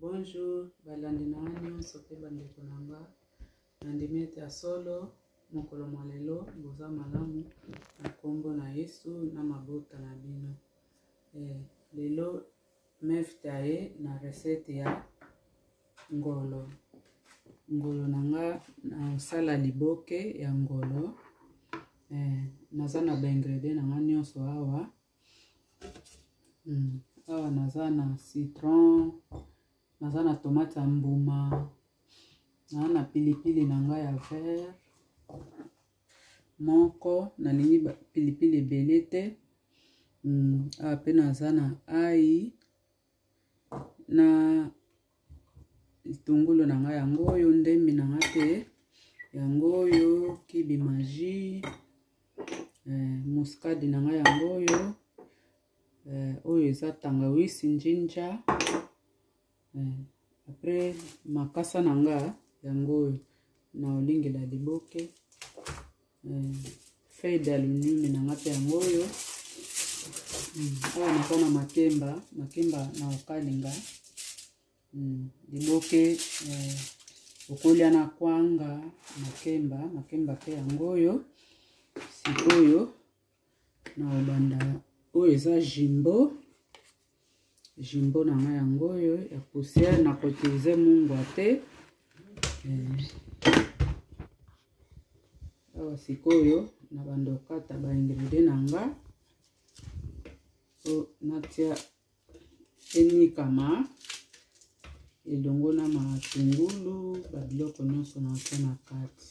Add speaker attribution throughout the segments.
Speaker 1: Bonjour, balandi na nga nyonso mpe bandeko na nga nandimi ete ya solo mokolo mwa lelo boza malamu na nkombo na yesu na mabota na bino eh, lelo mefta ye na recette ya ngolo ngolo na nga nasala liboke ya ngolo eh, naza na baingredient na nga nyonso awa hmm. awa naza na citron naza na tomate ya mbuma naza na pilipili na ngai ya vert moko nalingi pilipili ebele te hmm. awa mpe naza na ai na litungulu na ngai yango oyo ndembi na ngai te yango oyo kibi magi eh, muskadi na ngai yango oyo eh, oyo eza tangawisi njinja eh, apres makasa na nga yango oyo na olingela liboke euh, feuille d'aluminium na nga mpe yango oyo hmm, awa nako na makemba makemba na okalinga hmm, liboke euh, okolia na kwanga makemba makemba mpe yango oyo sikoyo nakobanda oyo eza jimbo jimbo na ngai yango oyo ya poussière nakotilize mungwa te eh. awa sikoyo na banda okata baingredient na nga po natia enikama elongo na matungulu babiloko nyonso natia na kati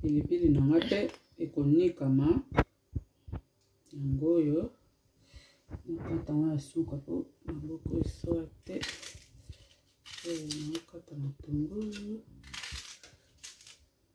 Speaker 1: pilipili na nga mpe ekonikama yango oyo nakata ngo ya suka mpo maboko esoa te nakata matungulu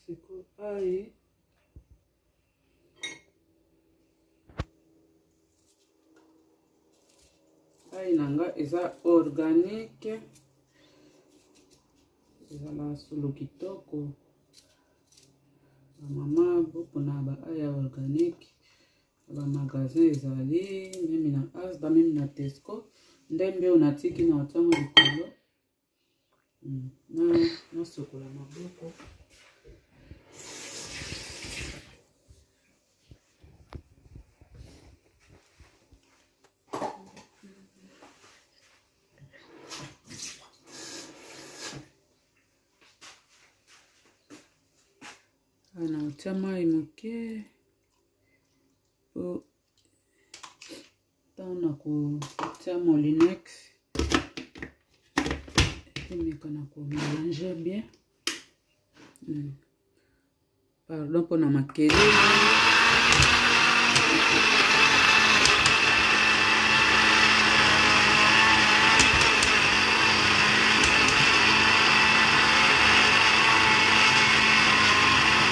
Speaker 1: sikoyo aye aye na nga eza organique eza na solo kitoko bamama bopona ba aya organique ba magasin ezali meme na asda meme na tesco nde mbeo natiki na otango likolo hmm, nasokola maboko wana otya mai moke po ntango na kotia molinex emeka na komelange bien hmm. pardon mpo na makele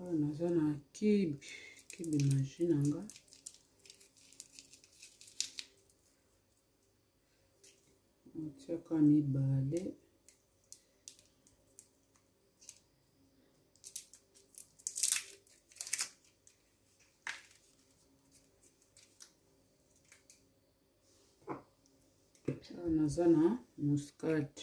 Speaker 1: oyo naza na kibe kibe maji na nga otiaka mibale naza na muscade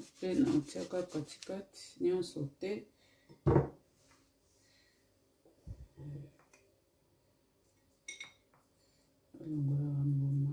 Speaker 1: mpe na otiaka katikati nyonso te alongolaka mbuma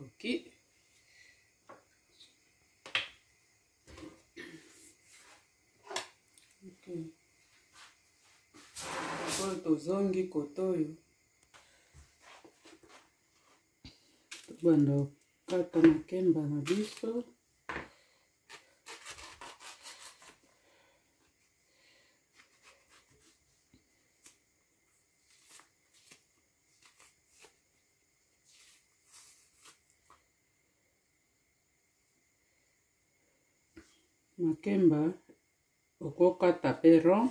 Speaker 1: Okay. oyo tozongi kote oyo tobanda kokata makemba na biso makemba okokata pe rond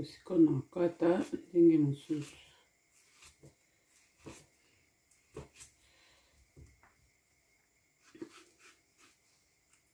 Speaker 1: esika na kata ndenge mosusu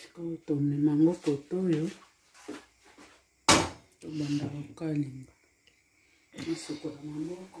Speaker 1: sikoyo tomema yango koto oyo tobanda kokalinga nasokola maboko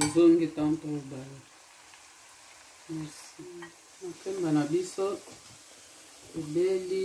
Speaker 1: tozongi ntango mpo obala merci makemba na biso ebeli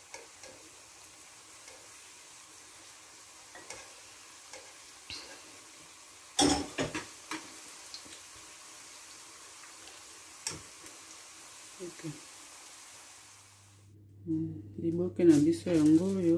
Speaker 1: liboke na biso yango oyo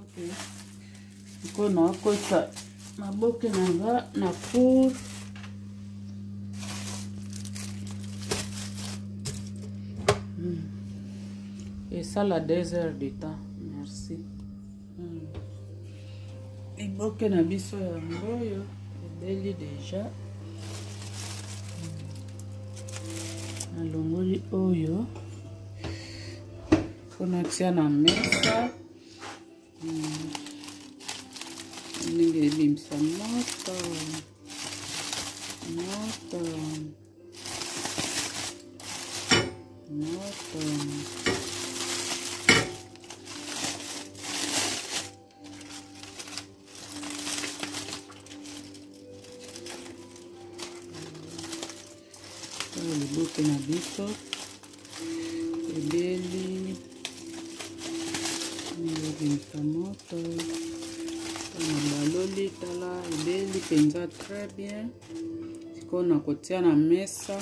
Speaker 1: ok sikoyo naokotisa maboke na nga na four hmm. esala deux heures de temps merci hmm. liboke na biso yango oyo ebeli deja nalongoli oyo mpo natia na mesa hmm. ndenge ebimisa moto moto moto oyo liboke na biso ebeli ebimisa moto na baloli tala ebeli mpenza très bien sikoyo nakotia na mesa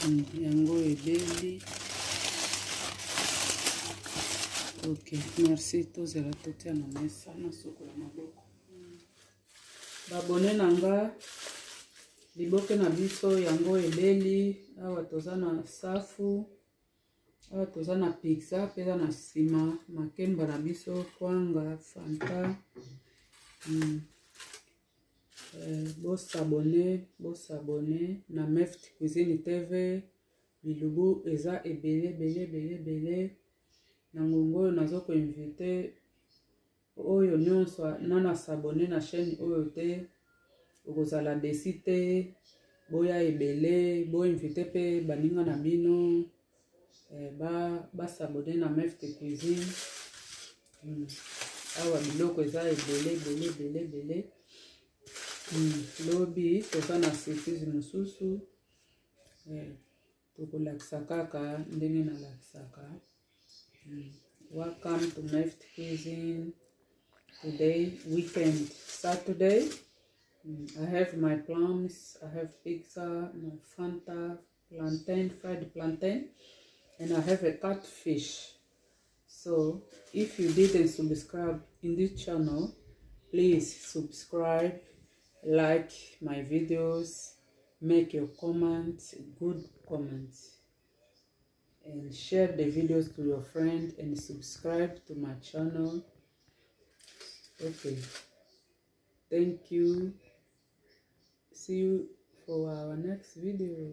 Speaker 1: hmm, yango ebebi ok merci tozela totia na mesa na sokola maboko babone na nga liboke na biso yango ebeli awa toza na safu awa toza na pizza mpe eza na nsima makemba na biso kwanga fanta mm. Euh, bo s'abonner, bo s'abonner na Meft Cuisine TV. Bilubu eza ebele ebele ebele ebele. Na ngongo oyo nazo ko inviter oyo nyonso nana s'abonner na chaîne oyo te okozala desi te boya ebele boinvite mpe baninga na bino eh, basabode na mefte cuisine hmm. awa biloko eza ebele ebele ebele ebele hmm. lobi toza na surprise mosusu eh, tokolakisa kaka ndenge nalakisaka hmm. welcome to mefte cuisine today weekend saturday I have my plums, I have pizza, my Fanta, plantain fried plantain and I have a catfish. So if you didn't subscribe in this channel, please subscribe, like my videos, make your comments, good comments and share the videos to your friend and subscribe to my channel okay thank you see you for our next video